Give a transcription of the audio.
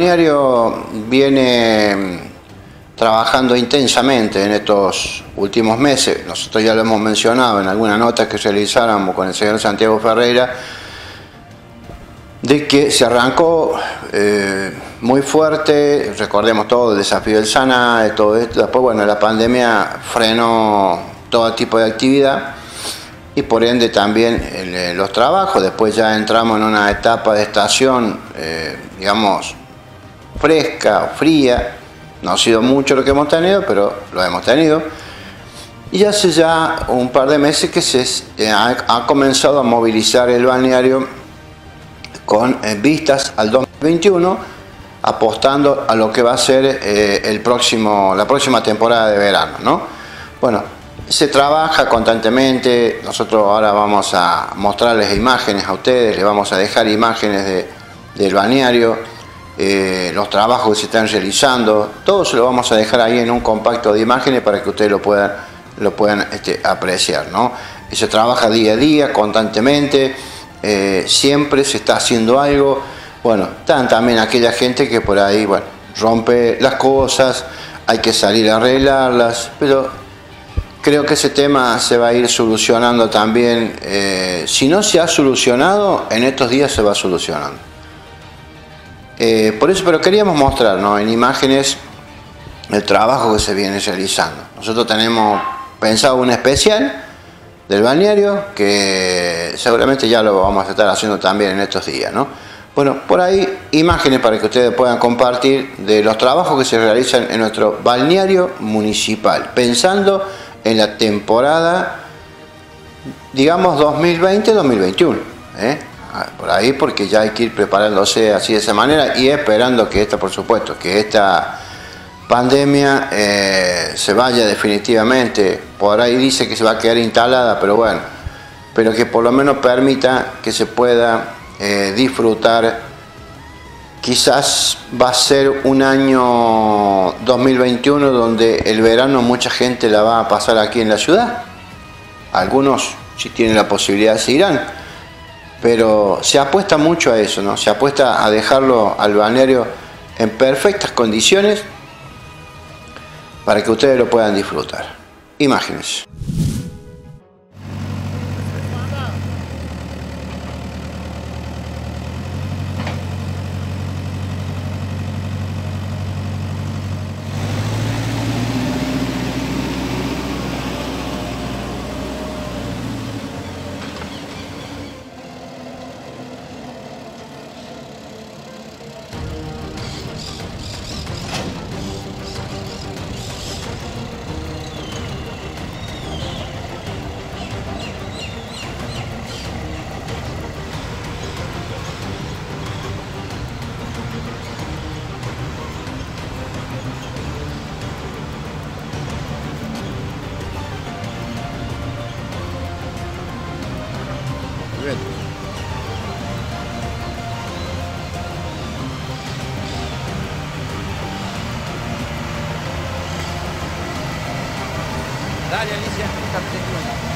El diario viene mm, trabajando intensamente en estos últimos meses. Nosotros ya lo hemos mencionado en alguna nota que realizáramos con el señor Santiago Ferreira, de que se arrancó eh, muy fuerte, recordemos todo, el desafío del SANA, de todo esto, después bueno, la pandemia frenó todo tipo de actividad y por ende también eh, los trabajos, después ya entramos en una etapa de estación, eh, digamos, fresca o fría, no ha sido mucho lo que hemos tenido, pero lo hemos tenido. Y hace ya un par de meses que se ha comenzado a movilizar el balneario con eh, vistas al 2021, apostando a lo que va a ser eh, el próximo, la próxima temporada de verano. ¿no? Bueno, se trabaja constantemente, nosotros ahora vamos a mostrarles imágenes a ustedes, les vamos a dejar imágenes de, del balneario, eh, los trabajos que se están realizando, todo se lo vamos a dejar ahí en un compacto de imágenes para que ustedes lo puedan, lo puedan este, apreciar. ¿no? Se trabaja día a día, constantemente, eh, siempre se está haciendo algo. Bueno, están también aquella gente que por ahí, rompe las cosas, hay que salir a arreglarlas, pero creo que ese tema se va a ir solucionando también. Eh, si no se ha solucionado, en estos días se va solucionando. Eh, por eso, pero queríamos mostrar en imágenes el trabajo que se viene realizando. Nosotros tenemos pensado un especial del balneario, que seguramente ya lo vamos a estar haciendo también en estos días. ¿no? Bueno, por ahí imágenes para que ustedes puedan compartir de los trabajos que se realizan en nuestro balneario municipal, pensando en la temporada, digamos, 2020-2021. ¿eh? Ah, por ahí porque ya hay que ir preparándose así de esa manera y esperando que esta, por supuesto, que esta pandemia eh, se vaya definitivamente. Por ahí dice que se va a quedar instalada, pero bueno, pero que por lo menos permita que se pueda eh, disfrutar. Quizás va a ser un año 2021 donde el verano mucha gente la va a pasar aquí en la ciudad. Algunos, si tienen la posibilidad, se irán. Pero se apuesta mucho a eso, ¿no? Se apuesta a dejarlo al balneario en perfectas condiciones para que ustedes lo puedan disfrutar. Imágenes. Dale Alicia, esta